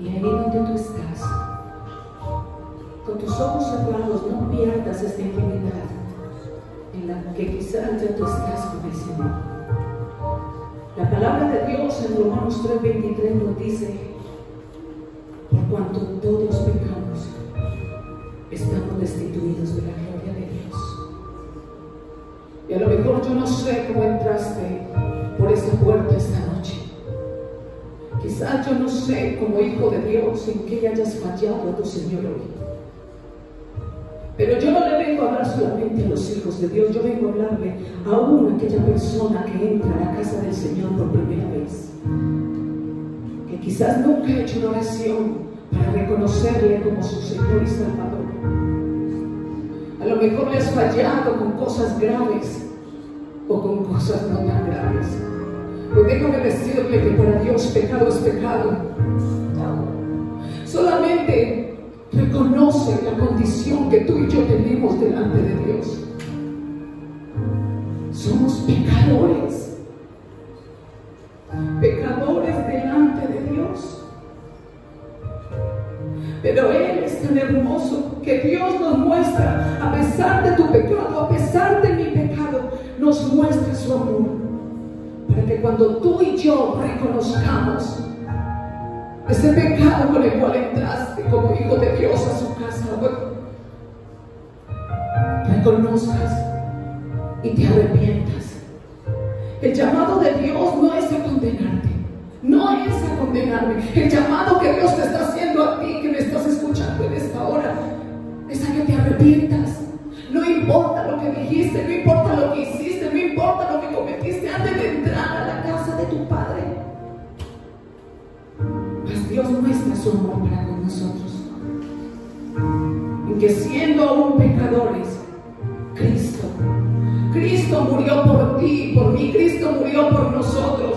Y ahí donde tú estás, con tus ojos cerrados, no pierdas esta intimidad en la que quizás ya tú estás con el Señor. La palabra de Dios en Romanos 3:23 nos dice, por cuanto todos pecamos, estamos destituidos de la gloria de Dios. Y a lo mejor yo no sé cómo entraste por esa puerta esta. Quizás yo no sé como hijo de Dios en que hayas fallado a tu Señor hoy. Pero yo no le vengo a hablar solamente a los hijos de Dios, yo vengo a hablarle a una aquella persona que entra a la casa del Señor por primera vez. Que quizás nunca ha hecho una oración para reconocerle como su Señor y Salvador. A lo mejor le has fallado con cosas graves o con cosas no tan graves. Pues déjame decirle que para Dios pecado es pecado. Solamente reconoce la condición que tú y yo tenemos delante de Dios. Somos pecadores. Pecadores delante de Dios. Pero Él es tan hermoso que Dios nos muestra, a pesar de tu pecado, a pesar de mi pecado, nos muestra su amor. Para que cuando tú y yo reconozcamos ese pecado con el cual entraste como hijo de Dios a su casa, reconozcas y te arrepientas. El llamado de Dios no es a condenarte, no es a condenarme. El llamado que Dios te está haciendo a ti, que me estás escuchando en esta hora, es a que te arrepientas. No importa lo que dijiste, no importa su para con nosotros. Y que siendo aún pecadores, Cristo, Cristo murió por ti, por mí, Cristo murió por nosotros.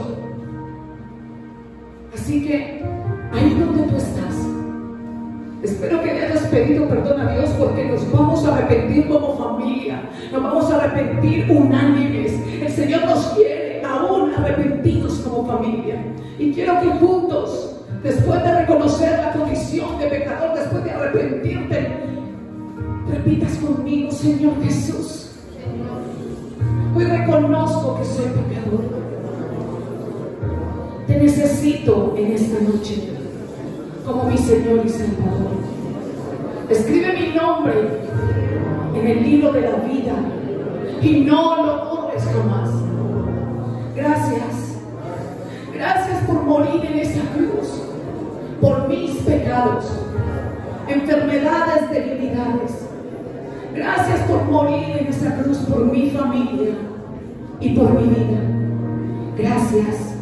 Así que ahí donde tú estás, espero que hayas pedido perdón a Dios porque nos vamos a arrepentir como familia, nos vamos a arrepentir unánimes. El Señor nos quiere aún arrepentidos como familia. Y quiero que juntos, después de reconocer la condición de pecador, después de arrepentirte, repitas conmigo, Señor Jesús. Hoy reconozco que soy pecador. Te necesito en esta noche como mi Señor y Salvador. Escribe mi nombre en el libro de la vida y no lo borres jamás. Gracias. Gracias por morir en esa cruz, por mis pecados, enfermedades, debilidades. Gracias por morir en esa cruz por mi familia y por mi vida. Gracias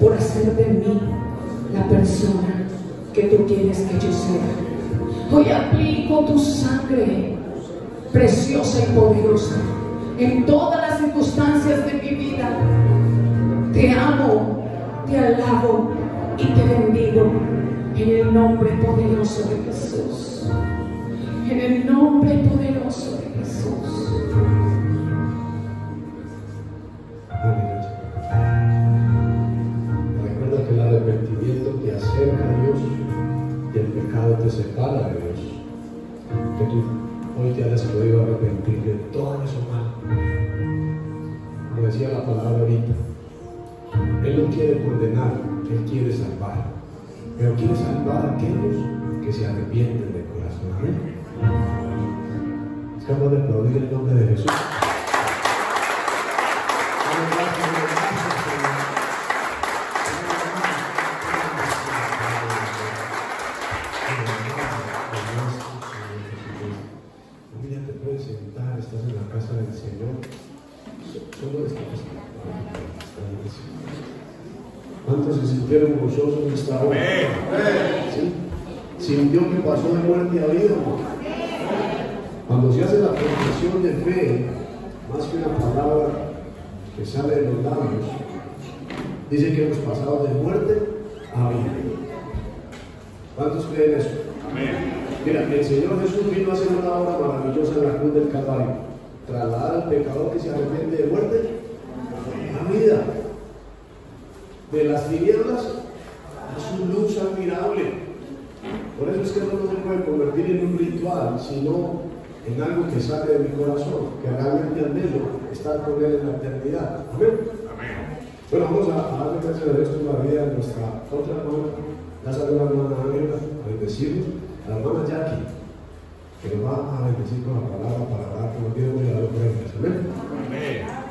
por hacer de mí la persona que tú quieres que yo sea. Hoy aplico tu sangre preciosa y poderosa en todas las circunstancias de mi vida. Te amo, te alabo y te bendigo en el nombre poderoso de Jesús. En el nombre poderoso de Jesús. Recuerda que el arrepentimiento te acerca a Dios y el pecado te separa de Dios. Que tú hoy te hayas podido arrepentir de todo eso malo. Como decía la palabra ahorita, Él no quiere condenar, Él quiere salvar. Pero quiere salvar a aquellos que se arrepienten de corazón. Amén. Es capaz de aplaudir el nombre de Jesús. ¿Cuántos se sintieron gozosos en esta hora? ¿Sí? Sintió que pasó de muerte a vida. Cuando se hace la confesión de fe, más que una palabra que sale de los labios, dice que hemos pasado de muerte a vida. ¿Cuántos creen eso? Mira, el Señor Jesús vino a hacer una obra maravillosa en la cruz del Calvario. Trasladar al pecador que se arrepiente de muerte a vida. De las tinieblas a su luz admirable. Por eso es que no se puede convertir en un ritual, sino en algo que sale de mi corazón, que realmente anhelo estar con Él en la eternidad. Amén. Bueno, vamos a, darle gracias a Dios por la vida de nuestra otra hermana, la saluda a la hermana Ángela, a bendecirnos, a la hermana Jackie, que nos va a bendecir con la palabra para dar con el Dios y la Amén. Amén.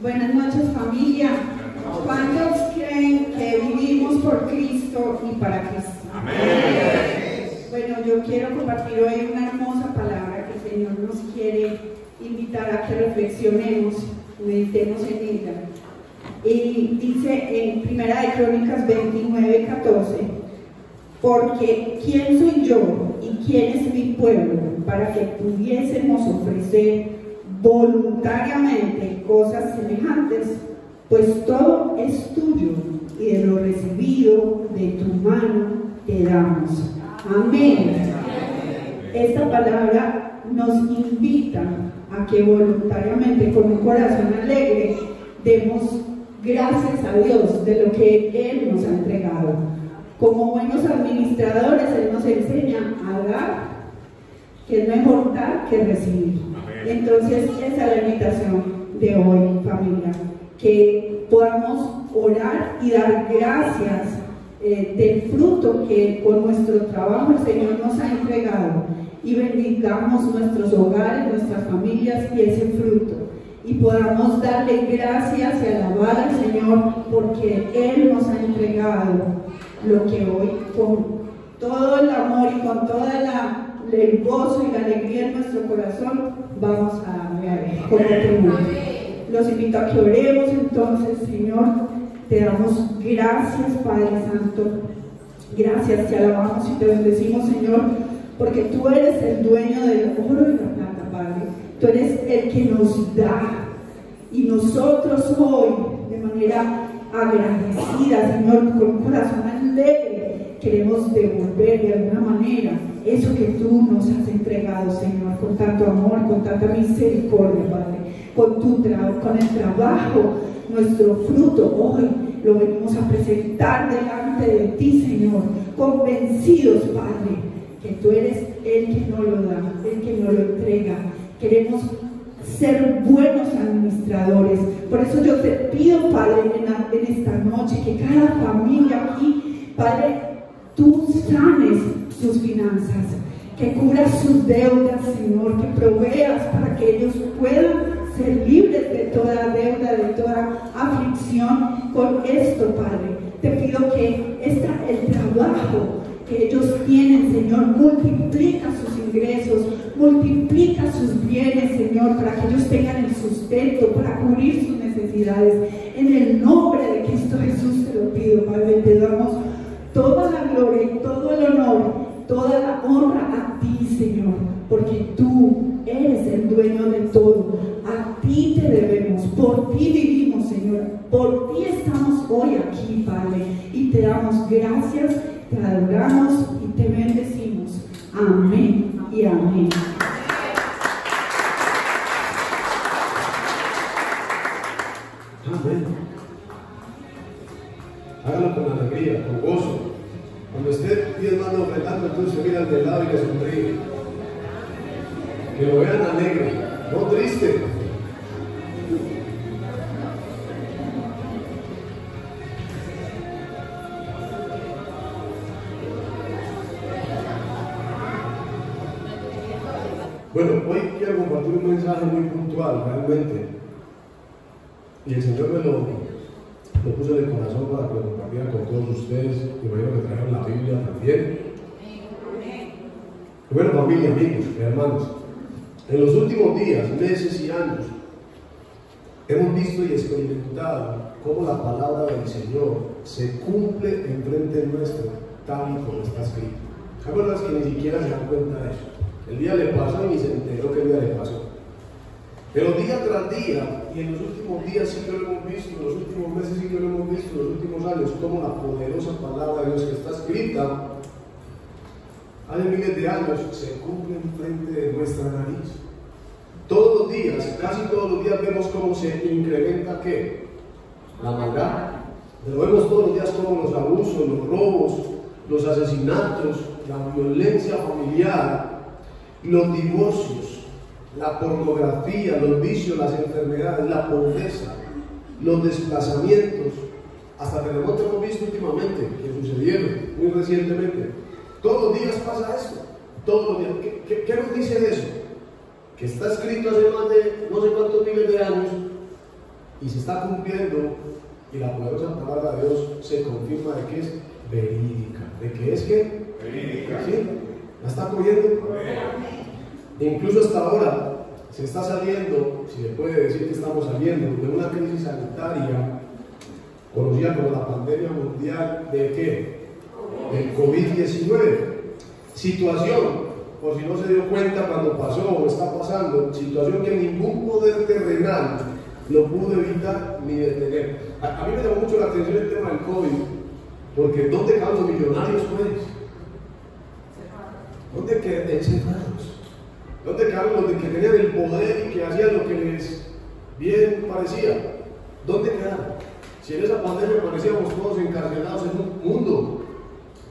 Buenas noches familia. ¿Cuántos que vivimos por Cristo y para Cristo? Amén. Bueno, yo quiero compartir hoy una hermosa palabra que el Señor nos quiere invitar a que reflexionemos, meditemos en ella. Y dice en Primera de Crónicas 29, 14, porque ¿quién soy yo y quién es mi pueblo para que pudiésemos ofrecer voluntariamente cosas semejantes? Pues todo es tuyo y de lo recibido de tu mano te damos. Amén. Esta palabra nos invita a que voluntariamente, con un corazón alegre, demos gracias a Dios de lo que Él nos ha entregado. Como buenos administradores, Él nos enseña a dar, que es mejor dar que recibir. Entonces, esa es la invitación de hoy, familia, que podamos orar y dar gracias eh, del fruto que con nuestro trabajo el Señor nos ha entregado y bendigamos nuestros hogares, nuestras familias y ese fruto. Y podamos darle gracias y alabar al Señor porque Él nos ha entregado lo que hoy con todo el amor y con todo el gozo y la alegría en nuestro corazón vamos a Él como tributo. Los invito a que oremos entonces, Señor te damos gracias, Padre Santo. Gracias, te alabamos y te bendecimos, Señor, porque tú eres el dueño del oro y la plata, Padre. Tú eres el que nos da. Y nosotros hoy, de manera agradecida, Señor, con un corazón alegre, queremos devolver de alguna manera eso que tú nos has entregado, Señor, con tanto amor, con tanta misericordia, Padre, con tu con el trabajo nuestro fruto hoy lo venimos a presentar delante de ti, Señor, convencidos, Padre, que tú eres el que no lo da, el que no lo entrega. Queremos ser buenos administradores. Por eso yo te pido, Padre, en esta noche, que cada familia aquí, Padre, tú sanes sus finanzas, que cubras sus deudas, Señor, que proveas para que ellos puedan ser libres de toda deuda, de toda aflicción con esto, Padre. Te pido que esta, el trabajo que ellos tienen, Señor, multiplica sus ingresos, multiplica sus bienes, Señor, para que ellos tengan el sustento, para cubrir sus necesidades. En el nombre de Cristo Jesús te lo pido, Padre, te damos toda la gloria y todo el honor, toda la honra a ti, Señor, porque tú eres el dueño de todo. Ti te debemos, por ti vivimos, Señor. Por ti estamos hoy aquí, Padre. Y te damos gracias, te adoramos y te bendecimos. Amén y amén. Amén. Hágalo con alegría, con gozo. Cuando esté diezmando ofrendando, entonces mira al de lado y le sonríe que lo vean alegre, no triste. Mensaje muy puntual, realmente. Y el Señor me lo, lo puso en el corazón para que lo compartiera con todos ustedes. Y bueno, que trajeron la Biblia también. Bueno, familia, amigos, hermanos. En los últimos días, meses y años, hemos visto y experimentado cómo la palabra del Señor se cumple en frente nuestro, tal y como está escrito. Hay personas que ni siquiera se dan cuenta de eso. El día le pasó y ni se enteró que el día le pasó. Pero día tras día, y en los últimos días sí que lo hemos visto, en los últimos meses sí que lo hemos visto, en los últimos años, como la poderosa palabra de Dios que está escrita hace miles de años se cumple en frente de nuestra nariz. Todos los días, casi todos los días vemos cómo se incrementa qué? La maldad. Lo vemos todos los días como los abusos, los robos, los asesinatos, la violencia familiar, los divorcios, la pornografía, los vicios, las enfermedades, la pobreza, los desplazamientos, hasta terremotos hemos visto últimamente que sucedieron muy recientemente. Todos los días pasa esto. Todos los días. ¿Qué, qué nos dice eso? Que está escrito hace más de no sé cuántos miles de años y se está cumpliendo y la poderosa palabra de Dios se confirma de que es verídica. ¿De que es que? Verídica. ¿Sí? ¿La está cogiendo? Incluso hasta ahora se está saliendo, si se puede decir que estamos saliendo, de una crisis sanitaria conocida como la pandemia mundial de qué? Del COVID-19. Situación, por si no se dio cuenta cuando pasó o está pasando, situación que ningún poder terrenal lo pudo evitar ni detener. A, a mí me llamó mucho la atención el tema del COVID, porque ¿dónde quedan los millonarios pues? ¿Dónde quedan encerrados? ¿Dónde quedaron los que tenían el poder y que hacían lo que les bien parecía? ¿Dónde quedaron? Si en esa pandemia parecíamos todos encarcelados en un mundo,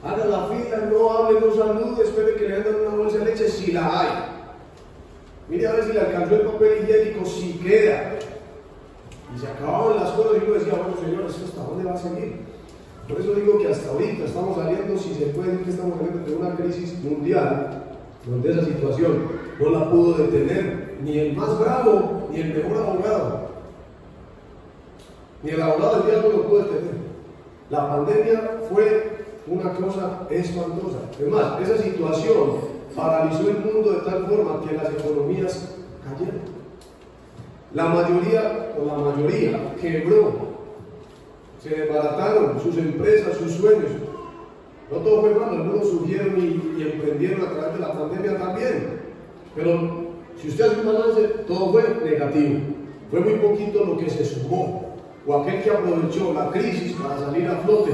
haga la fila, no hable, no salude, espere que le den una bolsa de leche si la hay. Mire a ver si le alcanzó el papel higiénico, si queda. Y se acababan las cosas y uno decía, bueno señores, ¿hasta dónde va a seguir? Por eso digo que hasta ahorita estamos saliendo, si se puede que estamos saliendo de una crisis mundial, donde esa situación no la pudo detener ni el más bravo ni el mejor abogado. Ni el abogado del diablo lo pudo detener. La pandemia fue una cosa espantosa. Es más, esa situación paralizó el mundo de tal forma que las economías cayeron. La mayoría, o la mayoría, quebró. Se desbarataron sus empresas, sus sueños. No todo fue malo, algunos surgieron y, y emprendieron a través de la pandemia también. Pero si usted hace un balance, todo fue negativo. Fue muy poquito lo que se sumó, o aquel que aprovechó la crisis para salir a flote.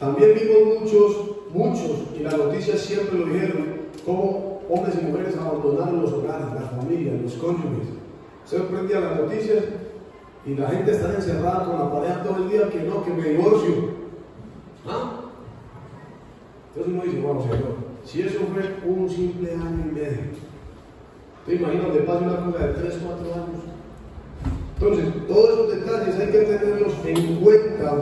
También vimos muchos, muchos, y las noticias siempre lo dijeron, cómo hombres y mujeres abandonaron los hogares, las familias, los cónyuges. Se prendía las noticias y la gente está encerrada con la pareja todo el día que no, que me divorcio. ¿Ah? Entonces uno dice, bueno, Señor, si eso fue un simple año y medio, ¿te imaginas de paso una cosa de 3, 4 años? Entonces, todos esos detalles hay que tenerlos en cuenta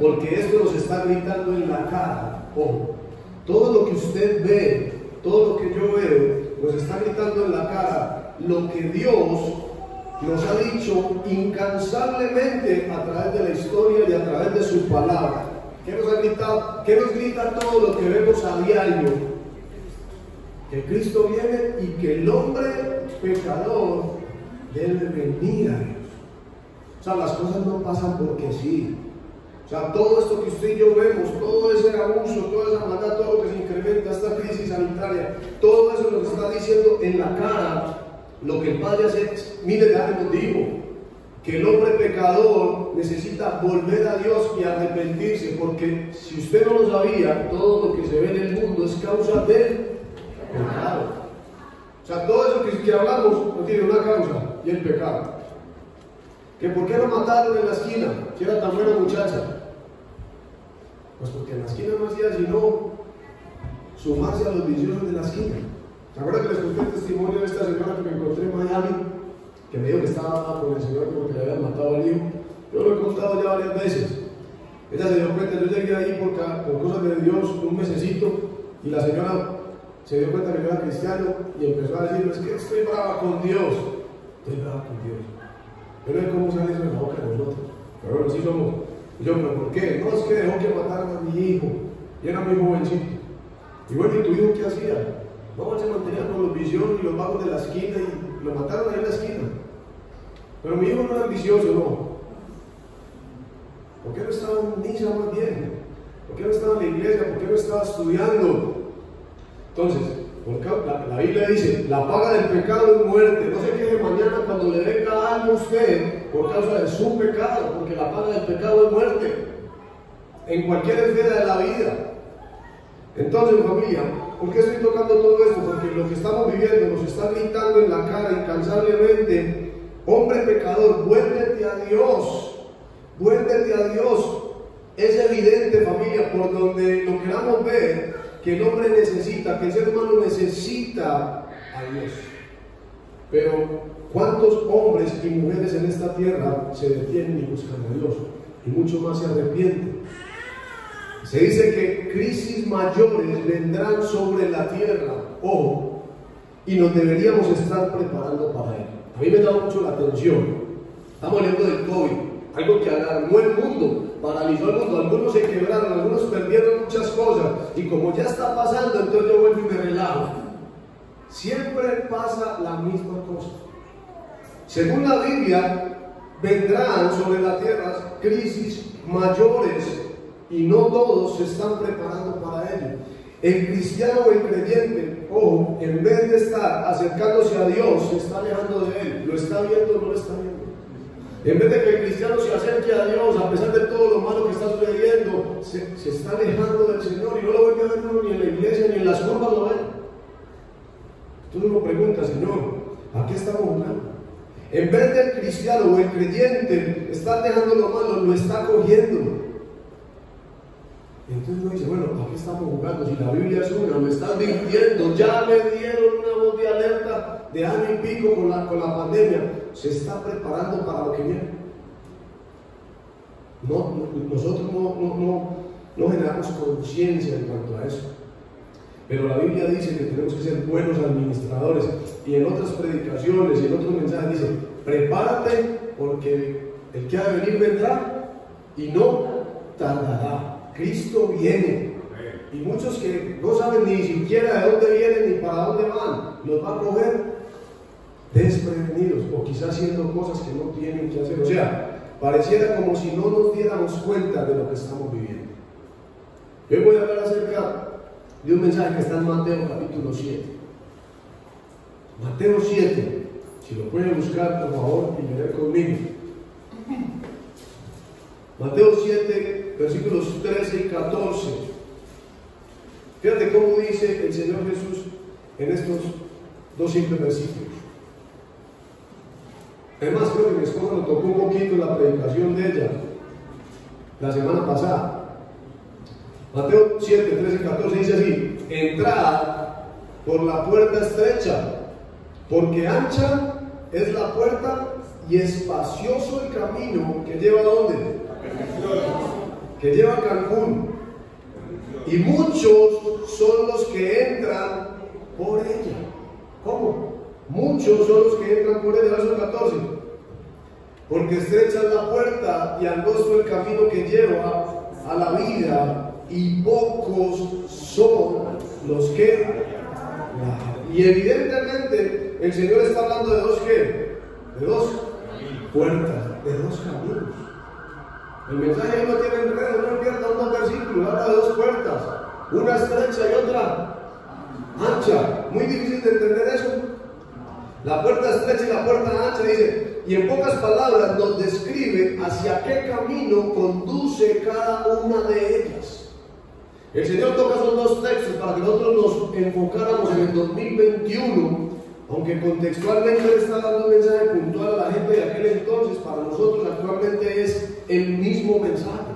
porque esto nos está gritando en la cara. Todo lo que usted ve, todo lo que yo veo, nos está gritando en la cara lo que Dios nos ha dicho incansablemente a través de la historia y a través de su palabra. ¿Qué nos ha gritado? ¿Qué nos grita todo lo que vemos a diario? Que Cristo viene y que el hombre pecador debe venir a Dios. O sea, las cosas no pasan porque sí. O sea, todo esto que usted y yo vemos, todo ese abuso, toda esa maldad, todo lo que se incrementa, esta crisis sanitaria, todo eso nos está diciendo en la cara lo que el Padre hace miles de años dijo, que el hombre pecador necesita volver a Dios y arrepentirse, porque si usted no lo sabía, todo lo que se ve en el mundo es causa del pecado. O sea, todo eso que, hablamos no tiene una causa, y el pecado. ¿Que por qué lo mataron en la esquina? Si era tan buena muchacha. Pues porque en la esquina no hacía sino sumarse a los viciosos de la esquina. ¿Se acuerdan que les conté el testimonio de esta señora que me encontré en Miami? Que me dijo que estaba con el Señor porque le habían matado al hijo. Yo lo he contado ya varias veces. Ella se dio cuenta, yo llegué ahí por, por cosas de Dios un mesecito y la señora se dio cuenta que yo era cristiano y empezó a decirme, es que estoy brava con Dios. Estoy brava con Dios. Pero es como sale eso en la boca de nosotros. Pero bueno, sí somos. Y yo, ¿pero por qué? No, es que dejó que mataran a mi hijo. Y era muy jovencito. Y bueno, ¿y tu hijo qué hacía? No, se mantenía con los viciosos y los vagos de la esquina y lo mataron ahí en la esquina. Pero mi hijo no era ambicioso, no. ¿Por qué no estaba en misa más bien? ¿Por qué no estaba en la iglesia? ¿Por qué no estaba estudiando? Entonces, la, la, Biblia dice, la paga del pecado es muerte. No se queje mañana cuando le venga algo a usted por causa de su pecado, porque la paga del pecado es muerte. En cualquier esfera de la vida. Entonces, familia, ¿por qué estoy tocando todo esto? Porque lo que estamos viviendo nos está gritando en la cara incansablemente, hombre pecador, vuélvete a Dios, vuélvete a Dios. Es evidente, familia, por donde lo queramos ver, que el hombre necesita, que el ser humano necesita a Dios. Pero, ¿cuántos hombres y mujeres en esta tierra se detienen y buscan a Dios? Y mucho más se arrepienten. Se dice que crisis mayores vendrán sobre la tierra, ojo, y nos deberíamos estar preparando para ello. A mí me da mucho la atención. Estamos hablando del COVID, algo que alarmó el mundo, paralizó el mundo. Algunos se quebraron, algunos perdieron muchas cosas. Y como ya está pasando, entonces yo vuelvo y me relajo. Siempre pasa la misma cosa. Según la Biblia, vendrán sobre la tierra crisis mayores y no todos se están preparando para ello. El cristiano o el creyente, o en vez de estar acercándose a Dios, se está alejando de Él. ¿Lo está viendo o no lo está viendo? En vez de que el cristiano se acerque a Dios, a pesar de todo lo malo que está sucediendo, se, se está alejando del Señor y no lo ve a ver ni en la iglesia ni en las curvas lo ven. Tú no lo preguntas, Señor, ¿a qué estamos jugando? En vez del cristiano o el creyente está dejando lo malo, lo está cogiendo. Entonces uno dice, bueno, ¿a qué estamos jugando? Si la Biblia es una, me están mintiendo, ya me dieron una voz de alerta de año y pico con la, con la pandemia. Se está preparando para lo que viene. No, nosotros no, no, no generamos conciencia en cuanto a eso. Pero la Biblia dice que tenemos que ser buenos administradores. Y en otras predicaciones y en otros mensajes dice, prepárate porque el que ha de venir vendrá y no tardará. Cristo viene. Y muchos que no saben ni siquiera de dónde vienen ni para dónde van, los va a coger desprevenidos o quizás haciendo cosas que no tienen que hacer. O sea, pareciera como si no nos diéramos cuenta de lo que estamos viviendo. Yo voy a hablar acerca de un mensaje que está en Mateo capítulo 7. Mateo 7, si lo pueden buscar por favor y leer conmigo. Mateo 7, versículos 13 y 14. Fíjate cómo dice el Señor Jesús en estos dos simples versículos. Además, creo que mi esposa lo tocó un poquito la predicación de ella la semana pasada. Mateo 7, 13 y 14 dice así, entrad por la puerta estrecha, porque ancha es la puerta y espacioso el camino que lleva a dónde? Que lleva a Cancún. Y muchos son los que entran por ella. ¿Cómo? Muchos son los que entran por ella. Verso 14. Porque estrecha es la puerta y angosto el camino que lleva a la vida y pocos son los que y evidentemente el Señor está hablando de dos qué de dos puertas de dos caminos el mensaje no tiene enredo no pierda dos versículos habla de dos puertas una estrecha y otra ancha muy difícil de entender eso. La puerta estrecha y la puerta ancha dice y en pocas palabras nos describe hacia qué camino conduce cada una de ellas. El Señor toca esos dos textos para que nosotros nos enfocáramos en el 2021, aunque contextualmente le está dando un mensaje puntual a la gente de aquel entonces, para nosotros actualmente es el mismo mensaje.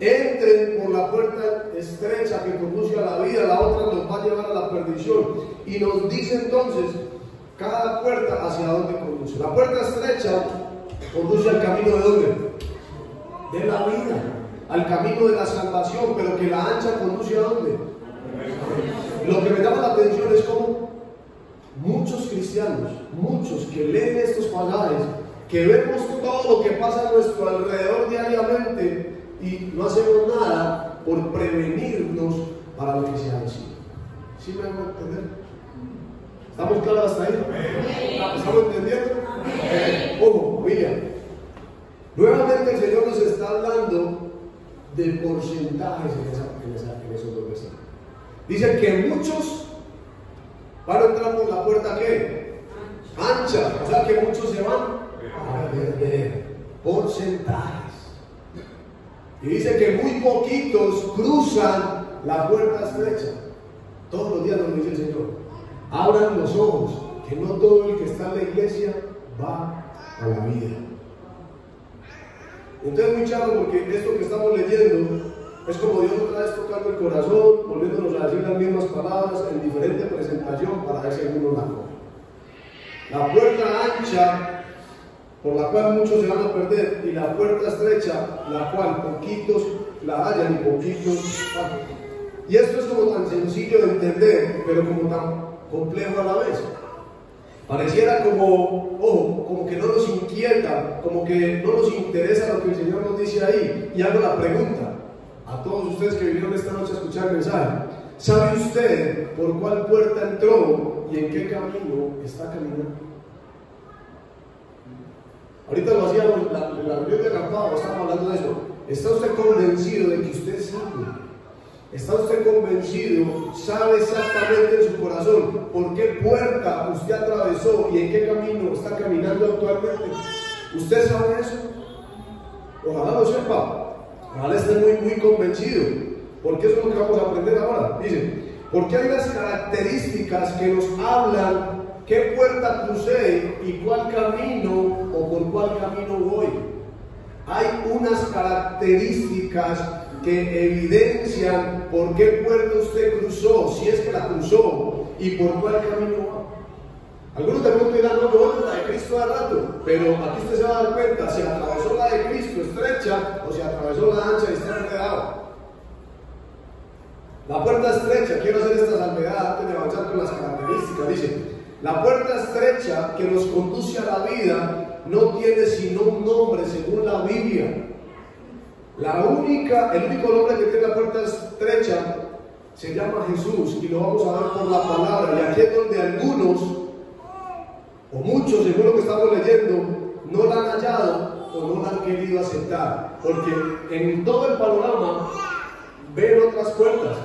Entren por la puerta estrecha que conduce a la vida, la otra nos va a llevar a la perdición. Y nos dice entonces cada puerta hacia dónde conduce. La puerta estrecha conduce al camino de dónde? De la vida al camino de la salvación, pero que la ancha conduce a dónde? Lo que me llama la atención es cómo muchos cristianos, muchos que leen estos pasajes, que vemos todo lo que pasa a nuestro alrededor diariamente y no hacemos nada por prevenirnos para lo que se ha sido. ¿Sí me hago entender? ¿Estamos claros hasta ahí? ¿Estamos entendiendo? Ojo, mira. Nuevamente el Señor nos está hablando de porcentajes en, esos dos versículos. Dice que muchos van a entrar por puerta que ancha, o sea que muchos se van a perder porcentajes. Y dice que muy poquitos cruzan la puerta estrecha. Todos los días nos dice el Señor, abran los ojos, que no todo el que está en la iglesia va a la vida. Entonces es muy porque esto que estamos leyendo es como Dios otra vez tocando el corazón, volviéndonos a decir las mismas palabras en diferente presentación para ver si alguno la La puerta ancha, por la cual muchos se van a perder, y la puerta estrecha, la cual poquitos la hallan y poquitos Y esto es como tan sencillo de entender, pero como tan complejo a la vez. Pareciera como, ojo, como que no nos inquieta, como que no nos interesa lo que el Señor nos dice ahí. Y hago la pregunta a todos ustedes que vinieron esta noche a escuchar el mensaje. ¿Sabe usted por cuál puerta entró y en qué camino está caminando? Ahorita lo hacíamos, la, la reunión de acampado, estamos hablando de eso. ¿Está usted convencido de que usted sabe ¿Está usted convencido? ¿Sabe exactamente en su corazón por qué puerta usted atravesó y en qué camino está caminando actualmente? ¿Usted sabe eso? Ojalá lo sepa. Ojalá esté muy, muy convencido. Porque eso es lo que vamos a aprender ahora. Dice, porque hay unas características que nos hablan qué puerta crucé y cuál camino o por cuál camino voy. Hay unas características que evidencian por qué puerta usted cruzó, si es que la cruzó, y por cuál camino va. Algunos de pronto dirán, no, yo la de Cristo a rato, pero aquí usted se va a dar cuenta si atravesó la de Cristo estrecha o si atravesó la ancha y está enredado. La puerta estrecha, quiero hacer esta salvedad antes de avanzar con las características, dice, la puerta estrecha que nos conduce a la vida no tiene sino un nombre según la Biblia, la única, el único nombre que tiene la puerta estrecha se llama Jesús y lo vamos a ver por la palabra. Y aquí es donde algunos, o muchos, según lo que estamos leyendo, no la han hallado o no la han querido aceptar. Porque en todo el panorama ven otras puertas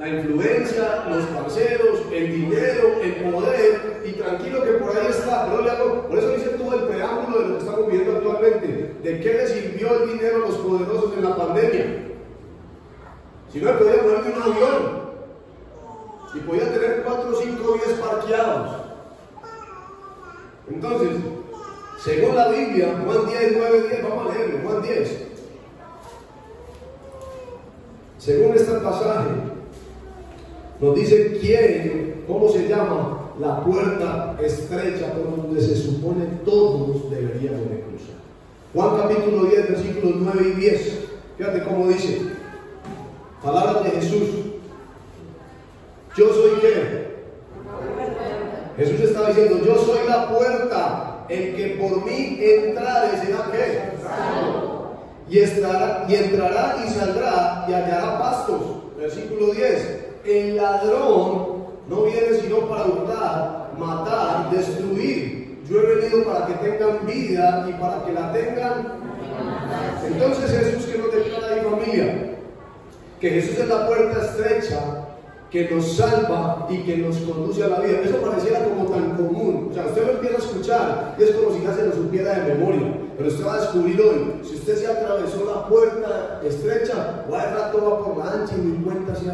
la influencia, los parceros, el dinero, el poder, y tranquilo que por ahí está, pero le hago, por eso hice todo el preámbulo de lo que estamos viviendo actualmente, de qué le sirvió el dinero a los poderosos en la pandemia. Si no, podía poner un avión y podía tener cuatro, cinco días parqueados. Entonces, según la Biblia, Juan 10, 9, 10, vamos a leerlo, Juan 10. Según este pasaje, nos dice quién, cómo se llama la puerta estrecha por donde se supone todos deberíamos de cruzar. Juan capítulo 10, versículos 9 y 10. Fíjate cómo dice. Palabras de Jesús. Yo soy qué? Jesús está diciendo, yo soy la puerta, el que por mí entrare será qué? Y, y entrará y saldrá y hallará pastos. Versículo 10 el ladrón no viene sino para hurtar, matar, destruir. Yo he venido para que tengan vida y para que la tengan. Entonces Jesús que nos declara ahí familia, que Jesús es la puerta estrecha que nos salva y que nos conduce a la vida. Eso pareciera como tan común. O sea, usted lo empieza a escuchar y es como si ya se lo supiera de memoria. Pero usted va a descubrir hoy, si usted se atravesó la puerta estrecha, o a rato va por la ancha y mi cuenta se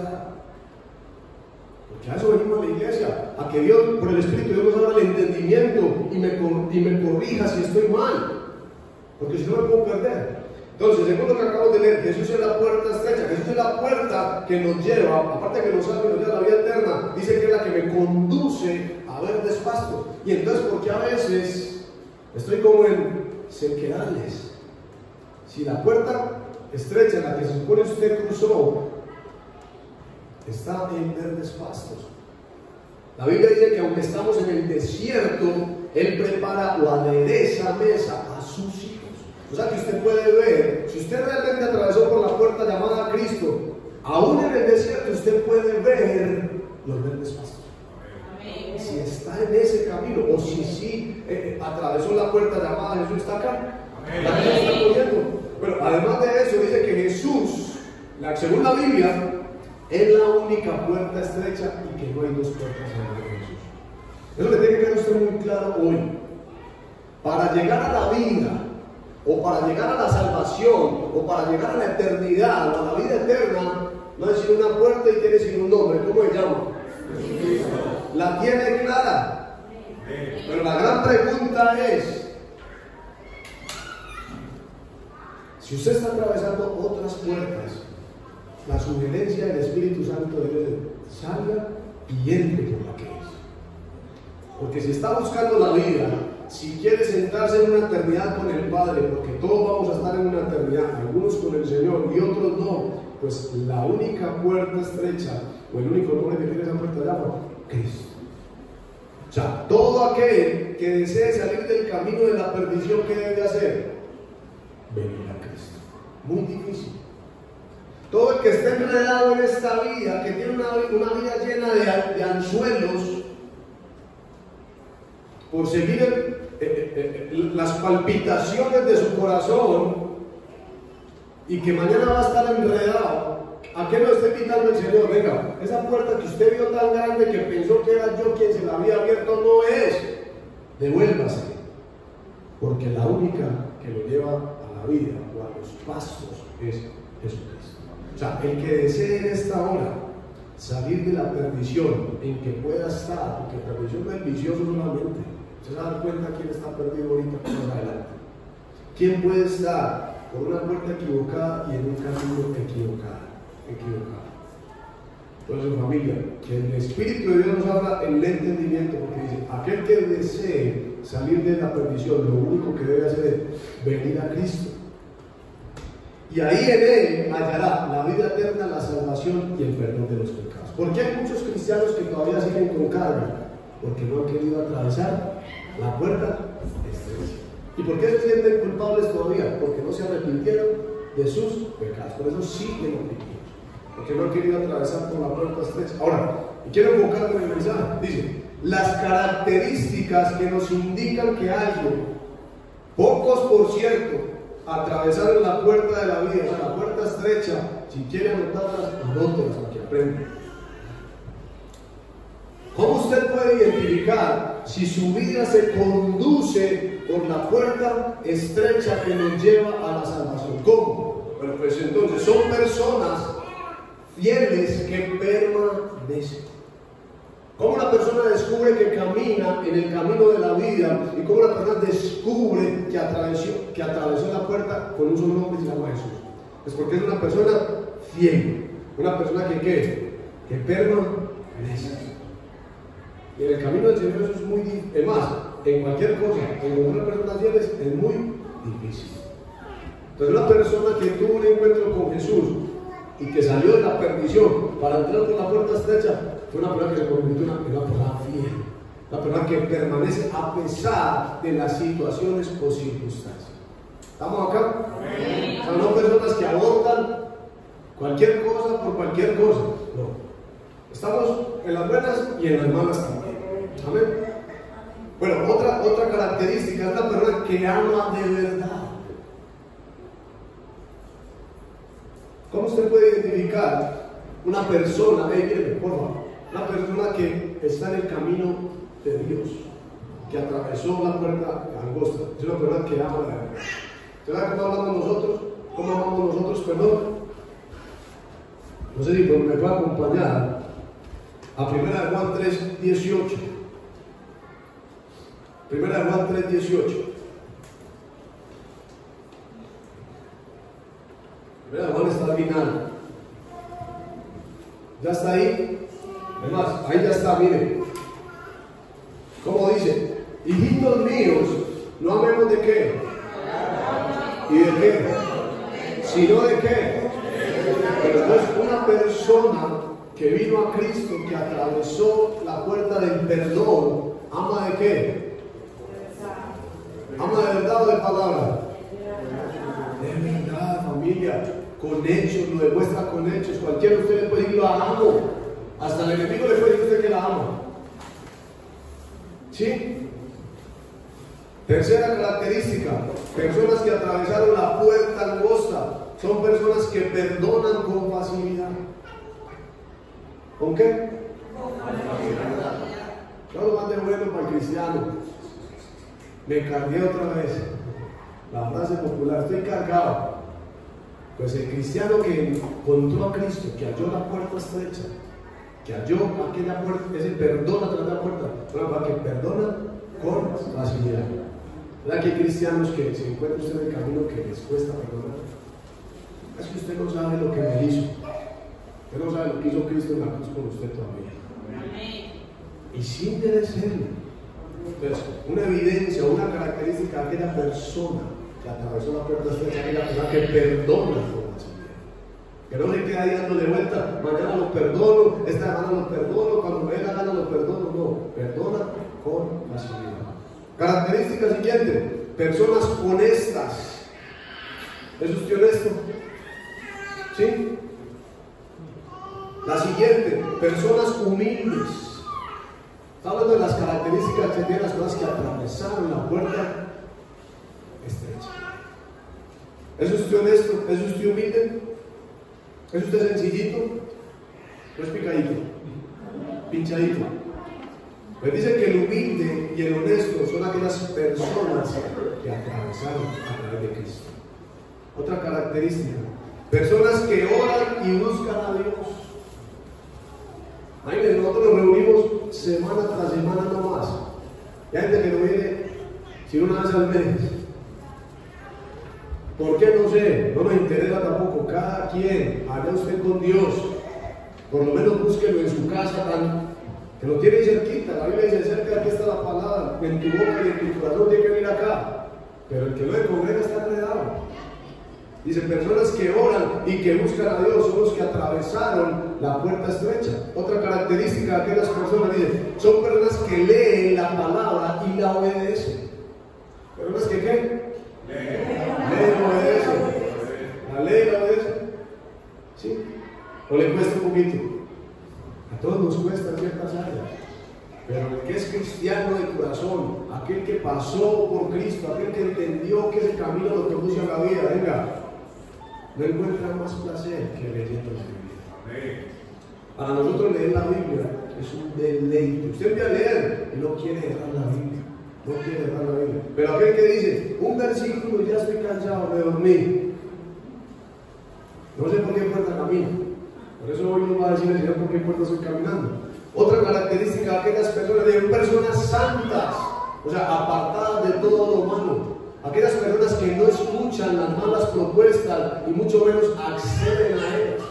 porque a eso venimos a la iglesia, a que Dios, por el Espíritu Dios nos haga el entendimiento y me corrija si estoy mal. Porque si no me puedo perder. Entonces, según lo que acabo de leer, Jesús es la puerta estrecha, Jesús es la puerta que nos lleva, aparte que nos salva y nos lleva a la vida eterna, dice que es la que me conduce a ver despasto. Y entonces, porque a veces estoy como en sequedades. Si la puerta estrecha en la que se supone usted cruzó está en verdes pastos. La Biblia dice que aunque estamos en el desierto, Él prepara o adereza mesa. O sea que usted puede ver, si usted realmente atravesó por la puerta llamada Cristo, aún en el desierto usted puede ver los verdes pastos. Si está en ese camino, o si sí eh, atravesó la puerta llamada Jesús, está acá. Pero además de eso, dice que Jesús, la, según la Biblia, es la única puerta estrecha y que no hay dos puertas en el Jesús. Eso le tiene que quedar usted muy claro hoy. Para llegar a la vida, o para llegar a la salvación, o para llegar a la eternidad, o a la vida eterna, no hay sino una puerta y tiene sino un nombre. ¿Cómo se llama? La tiene clara. Pero la gran pregunta es, Si usted está atravesando otras puertas, la sugerencia del Espíritu Santo debe salga y entre por la que es. Porque si está buscando la vida, si quiere sentarse en una eternidad con el Padre, porque todos vamos a estar en una eternidad, algunos con el Señor y otros no, pues la única puerta estrecha o el único nombre que tiene esa puerta de agua, Cristo. O sea, todo aquel que desee salir del camino de la perdición, ¿qué debe hacer? Venir a Cristo. Muy difícil. Todo el que esté enredado en esta vida, que tiene una, vida llena de, anzuelos, por seguir eh, eh, eh, las palpitaciones de su corazón, y que mañana va a estar enredado, ¿a qué nos está invitando el Señor? Venga, esa puerta que usted vio tan grande que pensó que era yo quien se la había abierto, no es. Devuélvase, porque la única que lo lleva a la vida o a los pasos es Jesucristo. O sea, el que desee en esta hora salir de la perdición en que pueda estar, porque perdición no es vicioso solamente, se dar cuenta quién está perdido ahorita más adelante. ¿Quién puede estar por una puerta equivocada y en un camino equivocado? equivocado? Entonces, familia, que el Espíritu de Dios nos habla en el entendimiento, porque dice, aquel que desee salir de la perdición, lo único que debe hacer es venir a Cristo y ahí en Él hallará la vida eterna, la salvación y el perdón de los pecados. ¿Por qué hay muchos cristianos que todavía siguen con carga? Porque no han querido atravesar la puerta estrecha. ¿Y por qué se sienten culpables todavía? Porque no se arrepintieron de sus pecados. Por eso siguen oprimidos. Porque no han querido atravesar por la puerta estrecha. Ahora, quiero enfocarme en el mensaje. Dice, las características que nos indican que algo, pocos por cierto, atravesar la puerta de la vida, la puerta estrecha, si quiere anotarlas, anótelas para que aprendan. ¿Cómo usted puede identificar si su vida se conduce por la puerta estrecha que nos lleva a la salvación? ¿Cómo? Bueno, pues entonces son personas fieles que permanecen. ¿Cómo una persona descubre que camina en el camino de la vida y cómo una persona descubre que atravesó, que atravesó la puerta con un solo nombre y se llama Jesús? Es porque es una persona fiel, una persona que ¿qué? que permanece. Y en el camino del Señor eso es muy difícil. Es más, en cualquier cosa, en una persona fiel es muy difícil. Entonces una persona que tuvo un encuentro con Jesús y que salió de la perdición para entrar por la puerta estrecha, fue una persona que se convirtió en una, persona fiel, una persona que permanece a pesar de las situaciones o circunstancias. ¿Estamos acá? O sea, no personas que abortan cualquier cosa por cualquier cosa. No. Estamos en las buenas y en las malas también. Bueno, otra, otra característica es la persona que ama de verdad. ¿Cómo usted puede identificar una persona, eh, por favor, una persona que está en el camino de Dios, que atravesó la puerta angosta, es una persona que ama la verdad. ¿Sabe cómo hablamos nosotros? ¿Cómo amamos nosotros perdón? No sé si me puede acompañar a 1 Juan 3, 18. 1 Juan 3, 18. Primera Juan está al final. ¿Ya está ahí? Además, ahí ya está, miren. ¿Cómo dice? Hijitos míos, no hablemos de qué. ¿Y de qué? Sino de qué. Pero entonces una persona que vino a Cristo, que atravesó la puerta del perdón, ama de qué? Verdad o palabra. De verdad, familia. Con hechos, lo demuestra con hechos. Cualquiera de ustedes puede decir, lo amo. Hasta el enemigo le puede decir usted que la ama. ¿Sí? Tercera característica, personas que atravesaron la puerta angosta son personas que perdonan con facilidad. ¿Con qué? Yo lo más de bueno para el cristiano. Me cargué otra vez. La frase popular, estoy cargado. Pues el cristiano que encontró a Cristo, que halló la puerta estrecha, que halló aquella puerta, ese perdón a través de la puerta, para que perdona con facilidad. ¿Verdad que hay cristianos que se encuentran en el camino que les cuesta perdonar? Es que usted no sabe lo que me hizo. Usted no sabe lo que hizo Cristo en la cruz por usted todavía. Y sin debe serlo. Entonces, una evidencia, una característica de aquella persona atravesó la puerta estrecha, aquella persona que perdona. Que no le queda ahí dando de vuelta, mañana lo perdono, esta semana lo perdono, cuando me dé la gana lo perdono. No, perdona con facilidad. Característica siguiente, personas honestas. ¿Es usted honesto? ¿Sí? La siguiente, personas humildes. Está hablando de las características que tienen las personas que atravesaron la puerta estrecha. ¿Es usted honesto? ¿Es usted humilde? ¿Es usted sencillito? ¿No es picadito? Pinchadito. Me dice que el humilde y el honesto son aquellas personas que atravesaron a través de Cristo. Otra característica, personas que oran y buscan a Dios. Imagínense, nosotros nos reunimos semana tras semana no más. Y hay gente que no viene sino una vez al mes. ¿Por qué? No sé, no me interesa tampoco. Cada quien, haga usted con Dios. Por lo menos búsquelo en su casa, tan, que lo tiene cerquita. La Biblia dice cerca, aquí está la palabra. En tu boca y en tu corazón tiene que venir acá. Pero el que le congrega está enredado. Dice, personas que oran y que buscan a Dios son los que atravesaron la puerta estrecha. Otra característica de aquellas personas, dice, son personas que leen la palabra y la obedecen. ¿Personas que qué? Leen y obedecen. La ley la obedecen. ¿Sí? ¿O le cuesta un poquito? A todos nos cuesta ciertas áreas. Pero el que es cristiano de corazón, aquel que pasó por Cristo, aquel que entendió que ese camino lo conduce a la vida, venga, no encuentra más placer que leyendo la Biblia. Para nosotros leer la Biblia es un deleite. Usted viene a leer y no quiere dejar la Biblia. No quiere dejar la Biblia. Pero aquel que dice, un versículo ya estoy cansado de dormir. No sé por qué puerta camino. Por eso hoy nos va a decir el Señor por qué puerta estoy caminando. Otra característica de aquellas personas, de personas santas, o sea, apartadas de todo lo malo. Aquellas personas que no escuchan las malas propuestas y mucho menos acceden a ellas.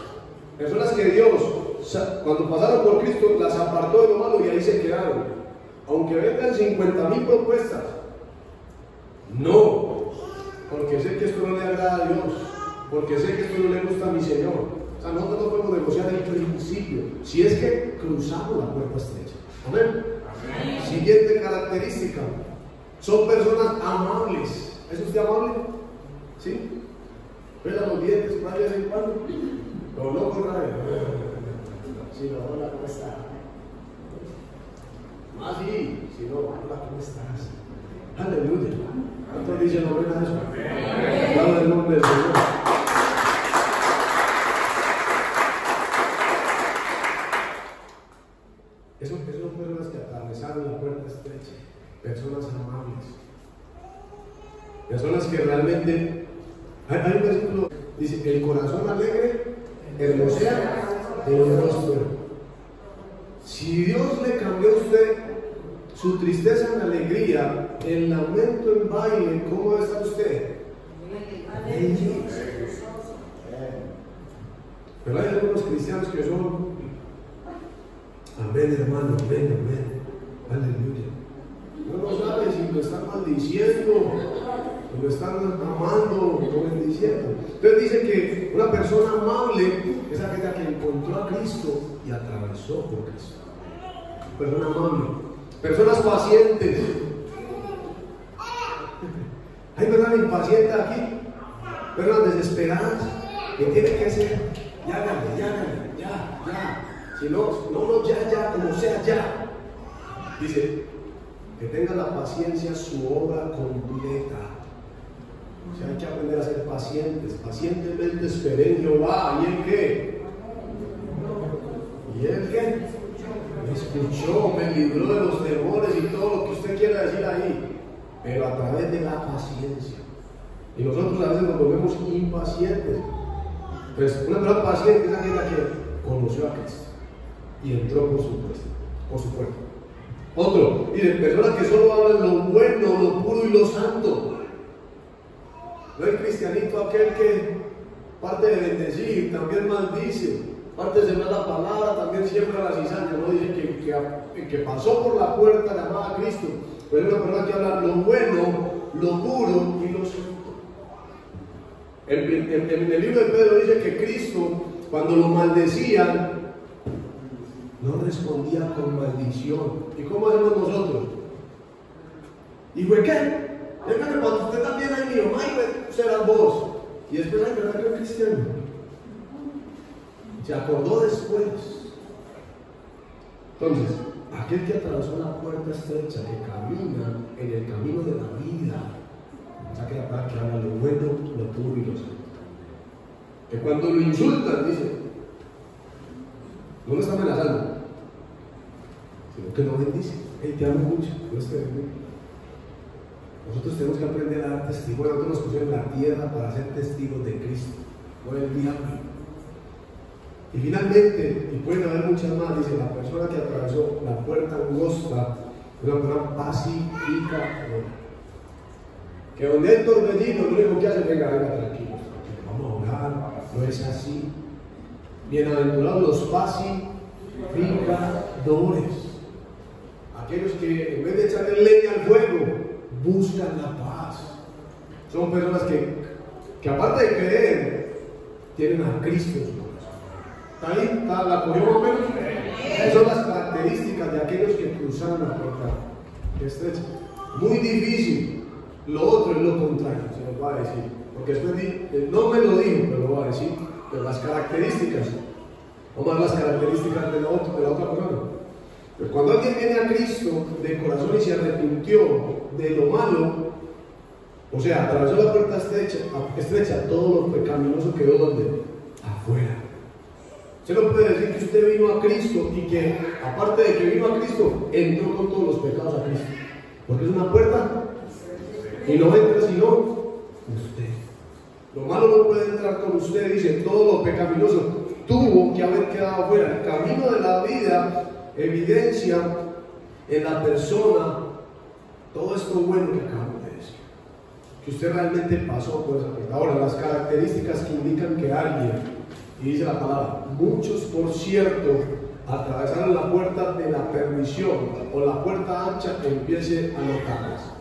Personas que Dios, cuando pasaron por Cristo, las apartó de lo malo y ahí se quedaron. Aunque vengan 50 mil propuestas. No, porque sé que esto no le agrada a Dios. Porque sé que esto no le gusta a mi Señor. O sea, nosotros no podemos negociar el principio. Si es que cruzamos la puerta estrecha. Amén. Amén. Siguiente característica. Son personas amables. ¿Es usted amable? ¿Sí? Pela los dientes por ahí de vez en cuando. Lo loco nadie. Sí, no, hola, ¿cómo está? Ah, sí, si no, hola, ¿cómo estás? Aleluya. ¿Cuántos dicen amén a eso? Amén. el nombre del Señor. Esas son personas que atravesaron la puerta estrecha, personas amables, personas que realmente. Hay, hay un versículo dice: el corazón alegre hermosea el rostro. Si Dios le cambió a usted su tristeza en alegría, el lamento en baile, ¿cómo estar usted? Pero hay algunos cristianos que son, amén hermano, amén, amén, aleluya. No lo sabe si lo están maldiciendo, o lo están amando o bendiciendo. Entonces dice que una persona amable es aquella que encontró a Cristo y atravesó por Cristo. Persona amable. Personas pacientes. Hay personas impacientes aquí, personas desesperadas, que tienen que hacer, ya, ya, ya, ya, ya. Si no, no, no, ya, ya, como sea, ya. Dice, que tenga la paciencia su obra completa. O sea, hay que aprender a ser pacientes. Pacientemente esperen Jehová. ¿Y el qué? ¿Y el qué? Me escuchó, me libró de los temores y todo lo que usted quiera decir ahí. Pero a través de la paciencia. Y nosotros a veces nos volvemos impacientes. Pues una persona paciente es aquella que conoció a Cristo y entró por su puerta. Por su puerta. Otro, y de personas que solo hablan lo bueno, lo puro y lo santo. No hay cristianito aquel que parte de bendecir, también maldice, parte de sembrar la palabra, también siembra la cizaña, ¿no? Dice que, que, pasó por la puerta llamada Cristo, pero es una persona que habla lo bueno, lo puro y lo santo. En, el libro de Pedro dice que Cristo, cuando lo maldecían, no respondía con maldición. ¿Y cómo hacemos nosotros? ¿Y fue qué? Déjame cuando usted también hay mío, ay, serás vos. Y después, ay, ¿verdad que es cristiano? Se acordó después. Entonces, aquel que atravesó la puerta estrecha, que camina en el camino de la vida, ya que la que habla lo bueno, lo puro y lo santo. Que cuando lo insultan, dice, no me está amenazando, sino que lo bendice. Hey, te amo mucho, Dios te bendiga. Nosotros tenemos que aprender a dar testimonio. Nosotros nos pusieron la tierra para ser testigos de Cristo, no el diablo. Y finalmente, y pueden haber muchas más, dice la persona que atravesó la puerta angosta, una persona pacífica, que donde hay torbellino, lo único que hace es venga, venga, tranquilos, vamos a orar, no es así. Bienaventurados los pacificadores, aquellos que en vez de echarle leña al fuego, buscan la paz. Son personas que, que aparte de creer, tienen a Cristo en su. ¿Está ahí? ¿Está la cogió más o menos? Esas son las características de aquellos que cruzaron la puerta estrecha. Muy difícil. Lo otro es lo contrario, se lo va a decir. Porque después no me lo dijo, pero lo va a decir. Pero las características, o más las características de la otra, de la otra persona. Pero cuando alguien viene a Cristo de corazón y se arrepintió de lo malo, o sea, atravesó la puerta estrecha, estrecha todo lo pecaminoso quedó donde? Afuera. Se no puede decir que usted vino a Cristo y que, aparte de que vino a Cristo, entró con todos los pecados a Cristo. Porque es una puerta y no entra sino usted. Lo malo no puede entrar con usted, dice, todo lo pecaminoso tuvo que haber quedado afuera. El camino de la vida evidencia en la persona todo esto bueno que acabamos de decir. Que usted realmente pasó por esa puerta. Ahora, las características que indican que alguien, y dice la palabra, muchos por cierto, atravesaron la puerta de la permisión o la puerta ancha que empiece a notarlas.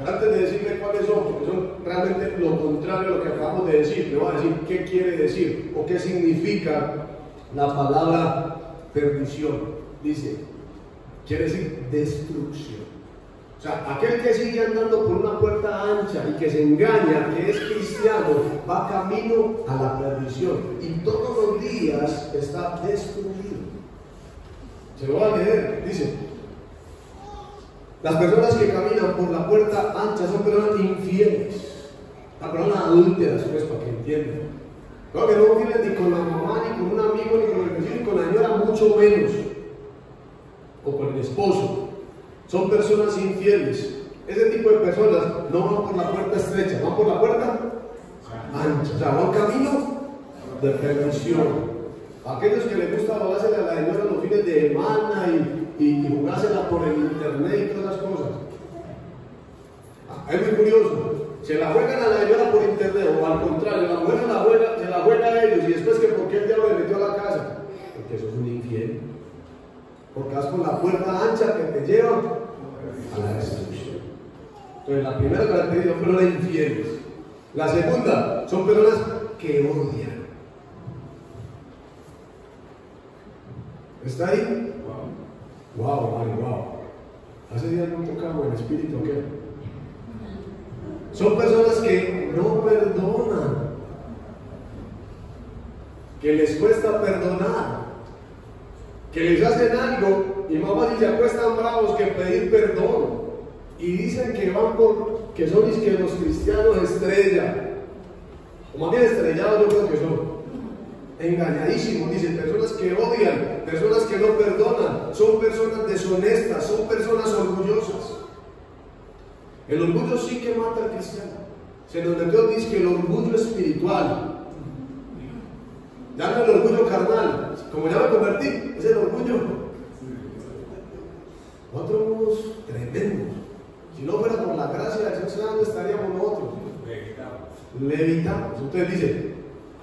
antes de decirle cuáles son, porque son realmente lo contrario a lo que acabamos de decir, le voy a decir qué quiere decir o qué significa la palabra perdición dice, quiere decir destrucción. O sea, aquel que sigue andando por una puerta ancha y que se engaña, que es cristiano, va camino a la perdición y todos los días está destruido. Se lo va a leer, dice, las personas que caminan por la puerta ancha son personas infieles, las personas adúlteras, pues, para que entiendan. Claro que no viven ni con la mamá, ni con un amigo, ni con el vecino, ni con la señora, mucho menos o con el esposo. Son personas infieles. Ese tipo de personas no van por la puerta estrecha, van por la puerta ancha. O sea, van camino de perdición. Aquellos que les gusta hablársela a la señora los fines de semana y, y, jugársela por el internet y todas las cosas. Ah, es muy curioso. Se la juegan a la señora por internet o al contrario, la mujer la juega, se la juega a ellos y después que por qué el diablo le metió a la casa. Porque eso es un infiel. Porque vas por la puerta ancha que te lleva a la destrucción. Entonces, la primera característica son personas infieles. La segunda son personas que odian. ¿Está ahí? Wow, wow, wow. Hace días no tocamos el espíritu, ¿qué? Son personas que no perdonan, que les cuesta perdonar que les hacen algo y más fácil se acuestan bravos que pedir perdón. Y dicen que van por, que son que los cristianos estrella, o más bien estrellados yo creo que son. Engañadísimos, dicen, personas que odian, personas que no perdonan, son personas deshonestas, son personas orgullosas. El orgullo sí que mata al cristiano. Se nos metió, dice que el orgullo espiritual. Ya no el orgullo carnal, como ya me convertí, es el orgullo. Nosotros tremendos. Si no fuera por la gracia del Señor, ¿dónde estaríamos nosotros? Levitamos. Levitamos. Ustedes dicen,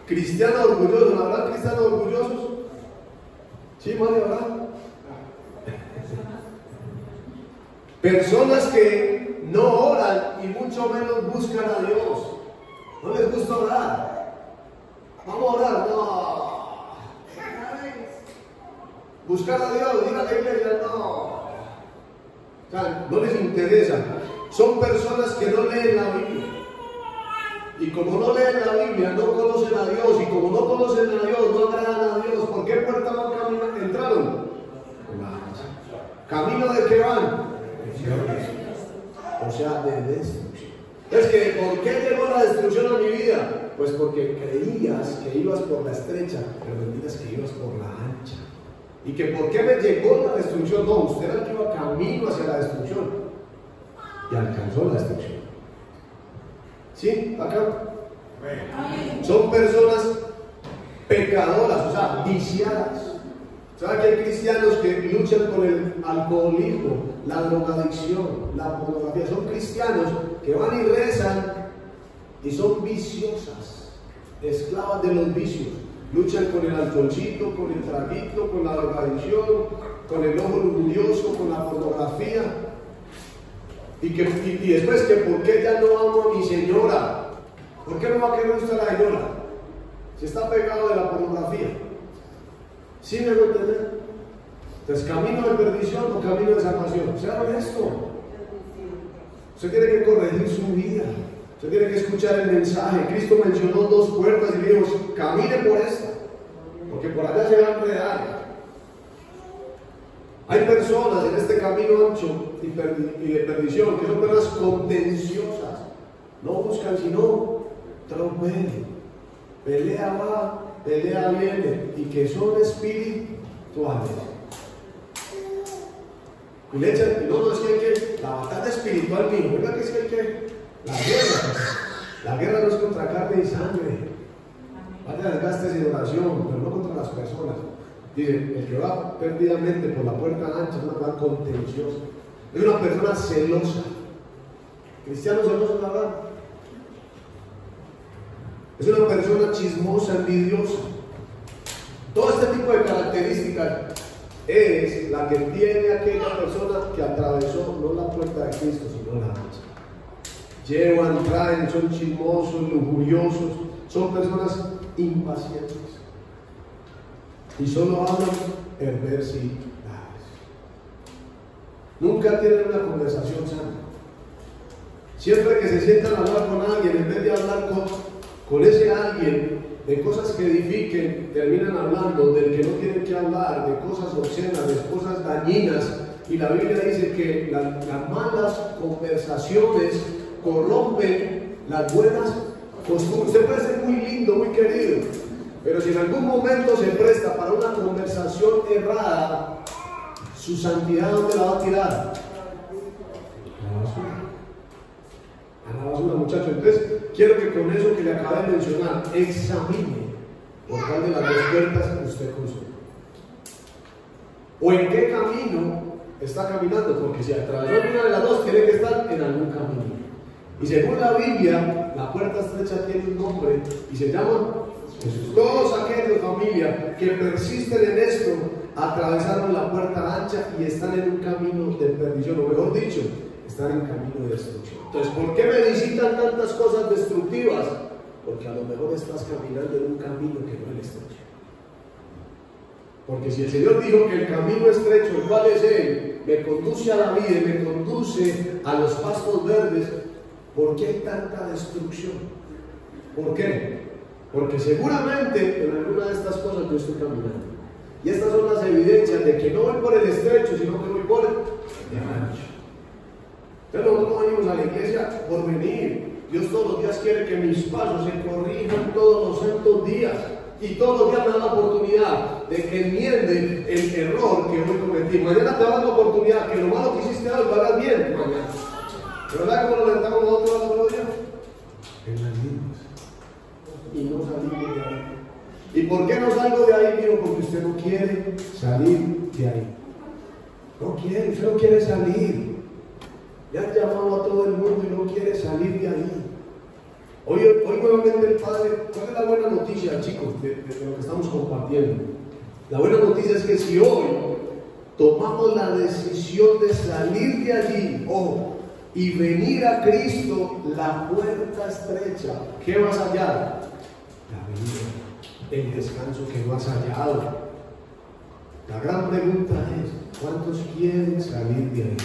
Cristianos orgullosos, ¿habrá cristianos orgullosos? Sí, Mario, ¿verdad? Personas que no oran y mucho menos buscan a Dios. No les gusta orar. Vamos a orar, no. Buscar a Dios, ir a la iglesia, no. No les interesa. Son personas que no leen la Biblia. Y como no leen la Biblia, no conocen a Dios. Y como no conocen a Dios, no agradan a Dios. ¿Por qué puerta van caminando? Entraron. ¿Camino de qué van? O sea, de destrucción. Es que, ¿por qué llegó la destrucción a mi vida? Pues porque creías que ibas por la estrecha, pero mentira que ibas por la. Y que ¿por qué me llegó la destrucción? No, usted era el que iba camino hacia la destrucción. Y alcanzó la destrucción. ¿Sí? Acá. Son personas pecadoras, o sea, viciadas. ¿Sabe que hay cristianos que luchan con el alcoholismo, la drogadicción, la pornografía? Son cristianos que van y rezan y son viciosas, esclavas de los vicios. Luchan con el alcoholcito, con el traguito, con la drogadicción, con el ojo orgulloso, con la pornografía. Y, que, y, después que por qué ya no amo a mi señora, ¿por qué no va a querer usted a la señora? Si está pegado de la pornografía. ¿Sí me voy a entender? Entonces, camino de perdición o camino de salvación. Sea honesto. Usted tiene que corregir su vida. Usted tiene que escuchar el mensaje. Cristo mencionó dos puertas y dijo, camine por esta. Porque por allá se va a enredar. Hay personas en este camino ancho y, de perdición que son personas contenciosas. No buscan sino tropel. Pelea va, pelea viene. Y que son espirituales. Y le echan, no, no, es que hay que, la batalla espiritual mismo, ¿verdad que es que hay que, la guerra, la guerra no es contra carne y sangre. Vaya desgastes y oración, pero no contra las personas. Dice, el que va perdidamente por la puerta ancha es una persona contenciosa. Es una persona celosa. Cristiano celoso, la verdad. Es una persona chismosa, envidiosa. Todo este tipo de características es la que tiene aquella persona que atravesó no la puerta de Cristo, sino la ancha. Llevan, traen, son chismosos, lujuriosos, son personas impacientes. Y solo hablan perversidades. Nunca tienen una conversación sana. Siempre que se sientan a hablar con alguien, en vez de hablar con, con ese alguien de cosas que edifiquen, terminan hablando del que no tienen que hablar, de cosas obscenas, de cosas dañinas. Y la Biblia dice que las malas conversaciones corrompen las buenas costumbres. Usted puede ser muy lindo, muy querido, pero si en algún momento se presta para una conversación errada, su santidad ¿dónde la va a tirar? A la basura. A la basura, muchachos. Entonces, quiero que con eso que le acabo de mencionar, examine por cuál de las dos puertas usted consume. O en qué camino está caminando, porque si atravesó una de las dos, tiene que estar en algún camino. Y según la Biblia, la puerta estrecha tiene un nombre y se llama Jesús. Todos aquellos, familia, que persisten en esto, atravesaron la puerta ancha y están en un camino de perdición, o mejor dicho, están en camino de destrucción. Entonces, ¿por qué me visitan tantas cosas destructivas? Porque a lo mejor estás caminando en un camino que no es estrecho. Porque si el Señor dijo que el camino estrecho, el cual es Él, me conduce a la vida me conduce a los pastos verdes, ¿Por qué hay tanta destrucción? ¿Por qué? Porque seguramente en alguna de estas cosas yo estoy caminando. Y estas son las evidencias de que no voy por el estrecho, sino que voy por el ancho. Entonces nosotros no venimos a la iglesia por venir. Dios todos los días quiere que mis pasos se corrijan todos los santos días. Y todos los días me da la oportunidad de que enmiende el error que hoy cometí. Mañana te da la oportunidad que lo malo que hiciste hoy lo hagas bien mañana. ¿Verdad cómo lo levantamos nosotros a otro día? En las mismas. Y no salimos de ahí. ¿Y por qué no salgo de ahí, mío? Porque usted no quiere salir de ahí. No quiere, usted no quiere salir. Ya han llamado a todo el mundo y no quiere salir de ahí. Hoy, hoy nuevamente el Padre, ¿cuál es la buena noticia, chicos, de, de lo que estamos compartiendo? La buena noticia es que si hoy tomamos la decisión de salir de allí, ojo, y venir a Cristo, la puerta estrecha, ¿qué vas a hallar? La vida, el descanso que no has hallado. La gran pregunta es, ¿cuántos quieren salir de ahí?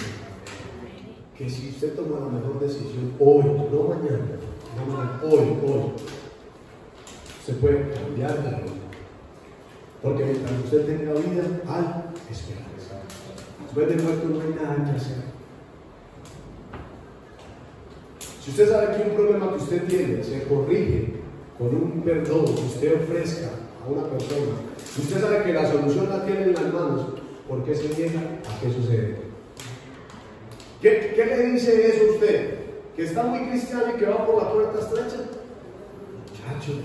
Que si usted toma la mejor decisión hoy, no mañana, no mañana, hoy, hoy, se puede cambiar de vida. Porque mientras usted tenga vida, hay esperanza. Después de muerto no hay nada que hacer. Si usted sabe que un problema que usted tiene se corrige con un perdón que usted ofrezca a una persona, si usted sabe que la solución la tiene en las manos, ¿por qué se niega a qué sucede? ¿Qué, ¿Qué, le dice eso a usted? ¿Que está muy cristiano y que va por la puerta estrecha? Muchacho,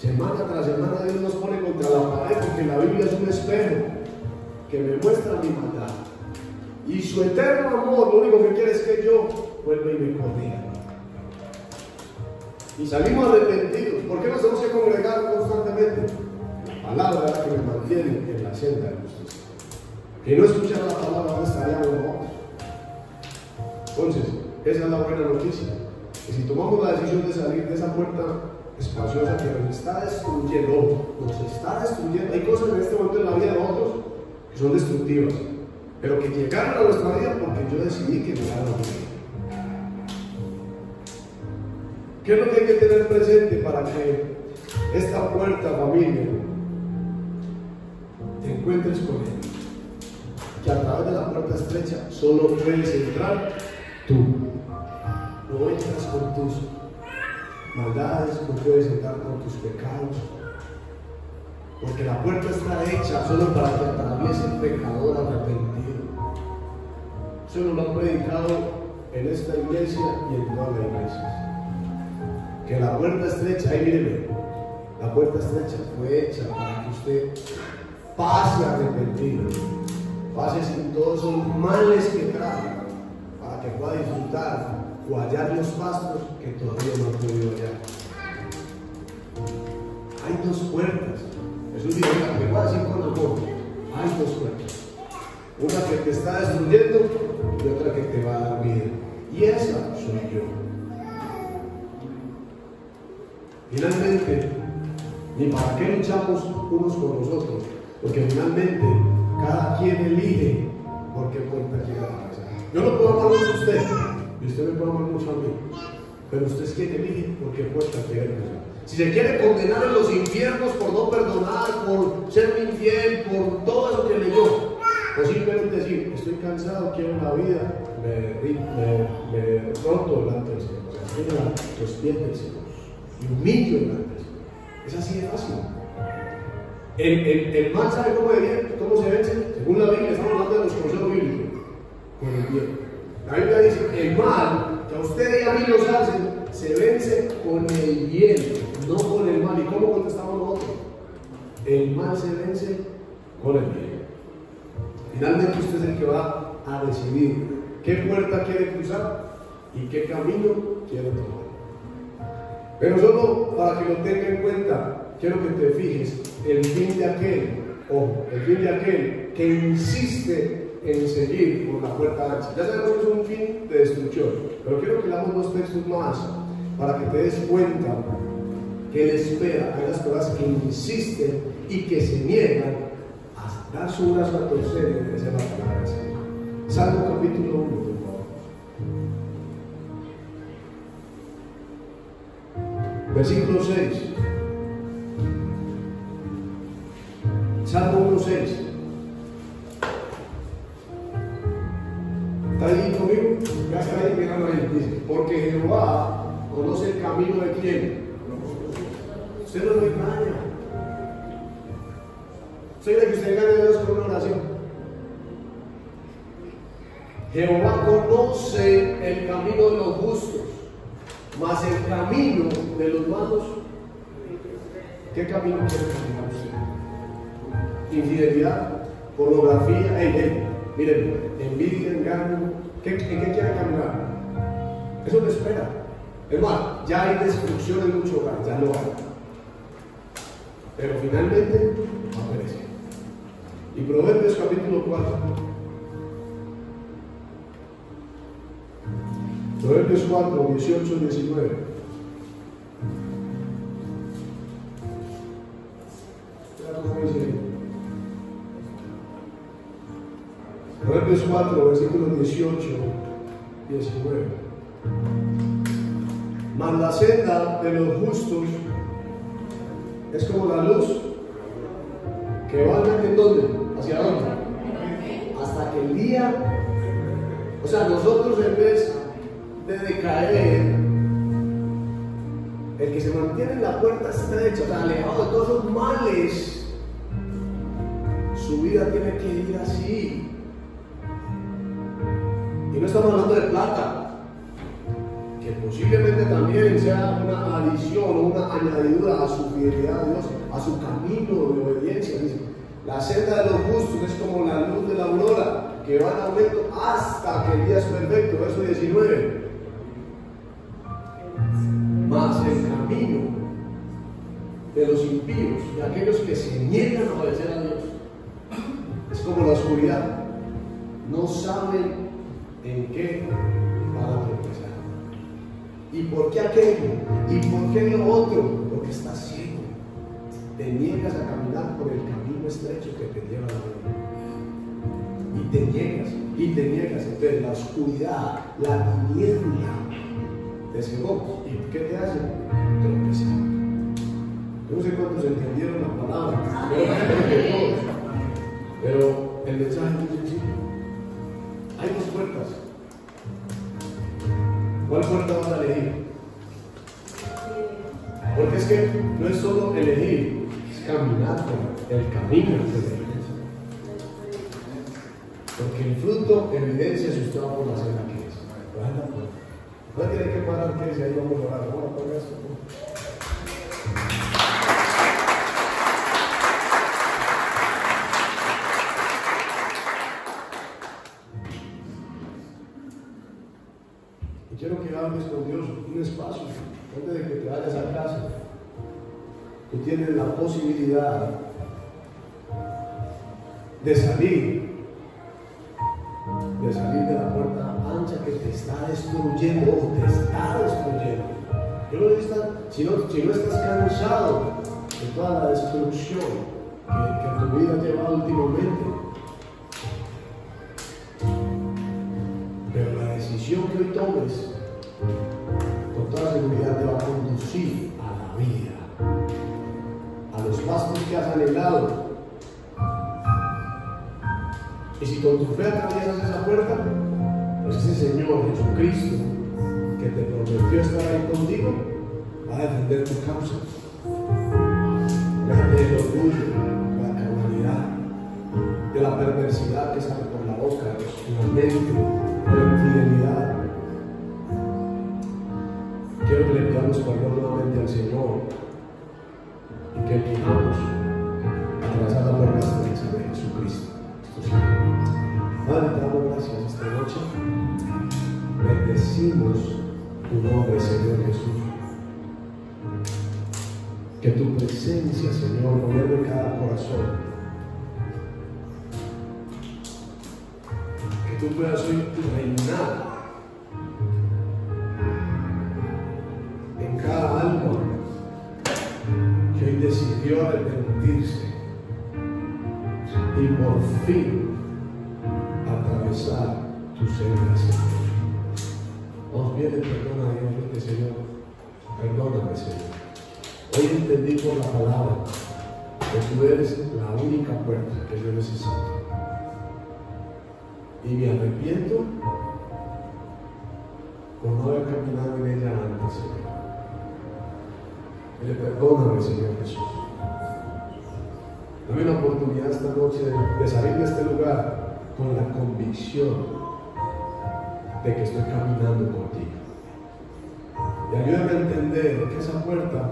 semana tras semana Dios nos pone contra la pared porque la Biblia es un espejo que me muestra mi maldad. Y su eterno amor lo único que quiere es que yo vuelva y me corrija. Y salimos arrepentidos. ¿Por qué nos tenemos que congregar constantemente? La palabra que me mantiene en la senda de justicia. Que no escuchar la palabra, ¿dónde estaríamos nosotros? Entonces, esa es la buena noticia. Que si tomamos la decisión de salir de esa puerta espaciosa que nos está destruyendo, nos está destruyendo, hay cosas en este momento en la vida de otros que son destructivas pero que llegaron a nuestra vida porque yo decidí que llegaron a mi vida. ¿Qué es lo que hay que tener presente para que esta puerta, familia, te encuentres con él? Que a través de la puerta estrecha solo puedes entrar tú. No entras con tus maldades, no puedes entrar con tus pecados, porque la puerta está hecha solo para que atraviese el pecador arrepentido. Eso lo han predicado en esta iglesia y en todas las iglesias. Que la puerta estrecha, ahí míreme, la puerta estrecha fue hecha para que usted pase arrepentido, pase sin todos esos males que trae, para que pueda disfrutar o hallar los pastos que todavía no ha podido hallar. Hay dos puertas. Jesús dijo, que voy a decir con amor, hay dos puertas. Una que te está destruyendo y otra que te va a dar vida. Y esa soy yo. Finalmente, ni para qué luchamos unos con nosotros, porque finalmente cada quien elige por qué puerta quiere pasar. Yo no puedo amar mucho a usted, y usted me puede amar mucho a mí, pero usted es quien elige por qué puerta quiere pasar. Si se quiere condenar en los infiernos por no perdonar, por ser infiel, por todo lo que leyó, o simplemente decir, estoy cansado, quiero una vida, me, me, me roto delante del los pies del Señor Es así de fácil. El mal sabe cómo, cómo se vence, según la Biblia, estamos hablando de los consejos bíblicos, con el bien. La Biblia dice, el mal que a usted y a mí nos hacen, se vence con el bien, no con el mal. ¿Y cómo contestamos nosotros? El mal se vence con el bien. Finalmente usted es el que va a decidir qué puerta quiere cruzar y qué camino quiere tomar. Pero solo para que lo tenga en cuenta, quiero que te fijes el fin de aquel, ojo, el fin de aquel que insiste en seguir por la puerta ancha. Ya sabemos que es un fin de destrucción, pero quiero que leamos dos textos más para que te des cuenta que Él espera a las personas que insisten y que se niegan a dar su brazo a torcer y ofrecer la. Salmo capítulo 1, Versículo 6. Salmo 1, 6. ¿Está ahí conmigo? Ya está ahí mirando ahí. Dice, porque Jehová conoce el camino de quién. Usted no lo engaña. De que usted engañe a Dios con una oración. Jehová conoce el camino de los justos, mas el camino de los malos, ¿qué camino quiere caminar usted? Infidelidad, pornografía, hey, hey, miren, envidia, engaño, ¿qué, ¿en qué quiere caminar? Eso le espera. Hermano, ya hay destrucción en muchos hogares, ya lo hay. Pero finalmente aparece. Y Proverbios capítulo 4. Proverbios 4, 18, 19. Proverbios 4, versículos 18, 19. Mas la senda de los justos es como la luz que va en dónde? ¿Hacia dónde? Hasta que el día, o sea, nosotros en vez de decaer, el que se mantiene en la puerta estrecha, o sea, alejado de todos los males, su vida tiene que ir así. Y no estamos hablando de plata, que posiblemente también sea una adición o una añadidura a su fidelidad a Dios, a su camino de obediencia. Dice, la senda de los justos es como la luz de la aurora, que va en aumento hasta que el día es perfecto. Verso 19. Más el camino de los impíos y aquellos que se niegan a obedecer a Dios es como la oscuridad. No saben en qué van a tropezar. ¿Y por qué aquello? ¿Y por qué lo otro? Porque está ciego. Te niegas a caminar por el camino estrecho que te lleva a la vida. Y te niegas, y te niegas. Entonces la oscuridad, la niebla te cegó. ¿Y qué te hace? Tropezar. Yo no sé cuántos entendieron la palabra, pero, el mensaje es muy sencillo. Hay dos puertas. ¿Cuál puerta vas a elegir? Porque es que no es solo elegir, es caminar por el camino. Porque el fruto evidencia si usted va por la senda que es. No tiene que parar que dice ahí vamos a orar. Vamos a poner esto. Y quiero que hables con Dios un espacio antes de que te vayas a casa. Tú tienes la posibilidad de salir, si, no, si no estás cansado de toda la destrucción que, tu vida ha llevado últimamente, pero la decisión que hoy tomes, con toda seguridad te va a conducir a la vida, a los pastos que has anhelado. Y si con tu fe atraviesas esa puerta, pues ese Señor Jesucristo que te prometió estar ahí contigo, a defender tu causa. Orgullo, la carnalidad, de la perversidad que sale por la boca, de la mente, la infidelidad. Quiero que le pidamos perdón nuevamente al Señor y que elijamos atravesar la puerta de Jesucristo. Padre, te damos gracias esta noche. Bendecimos tu nombre, Señor Jesús. Que tu presencia, Señor, gobierne cada corazón. Que tú puedas hoy reinar en cada alma que hoy decidió arrepentirse y por fin atravesar tu senda, Señor. Nos viene, perdona Dios, Señor. Perdóname, Señor. Hoy entendí por la palabra que tú eres la única puerta que yo necesito. Y me arrepiento por no haber caminado en ella antes, Señor. Y le perdóname, Señor Jesús. Dame la oportunidad esta noche de salir de este lugar con la convicción de que estoy caminando contigo. Y ayúdame a entender que esa puerta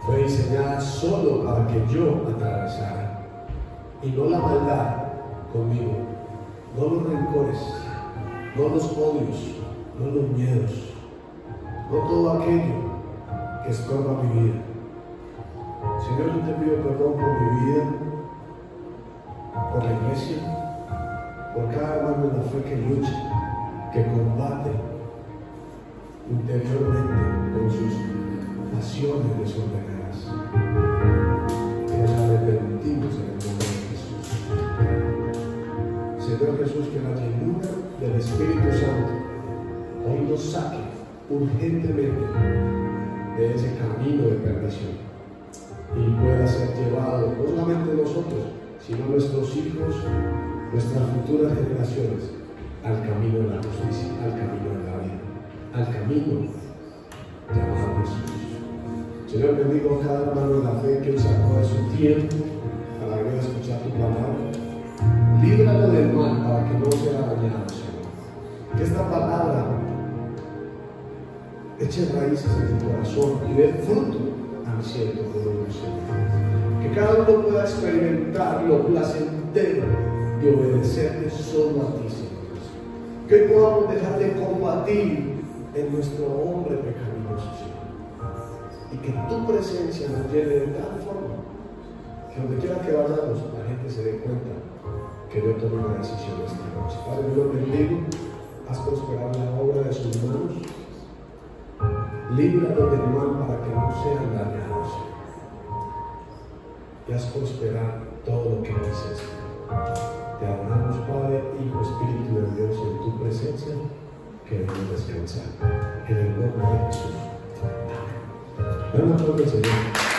fue diseñada solo para que yo atravesara. Y no la maldad conmigo, no los rencores, no los odios, no los miedos, no todo aquello que estorba mi vida. Señor, yo te pido perdón por mi vida, por la iglesia, por cada hermano en la fe que lucha, interiormente con sus pasiones desordenadas. Que nos arrepentimos en el nombre de Jesús. Señor Jesús, que la llenura del Espíritu Santo hoy nos saque urgentemente de ese camino de perdición y pueda ser llevado no solamente nosotros, sino nuestros hijos, nuestras futuras generaciones, al camino de la justicia, al camino de la vida, al camino llamado Jesús. Señor, bendigo a cada hermano de la fe que sacó de su tiempo para venir a escuchar tu palabra. Líbralo del mal para que no sea dañado, Señor. Que esta palabra eche raíces en tu corazón y dé fruto al cielo de Señor. Que cada uno pueda experimentar lo placentero de obedecerte solo a ti, Señor. Que podamos dejar de combatir en nuestro hombre pecaminoso, Señor. Y que tu presencia nos lleve de tal forma que donde quiera que vayamos, la gente se dé cuenta que yo tomé una decisión esta noche. Padre, yo bendigo. Haz prosperar la obra de sus manos líbranos del mal para que no sean dañados. Y haz prosperar todo lo que dices. Te adoramos, Padre, Hijo, Espíritu de Dios, en tu presencia queremos descansar. En el nombre de Jesús. Amén. Señor.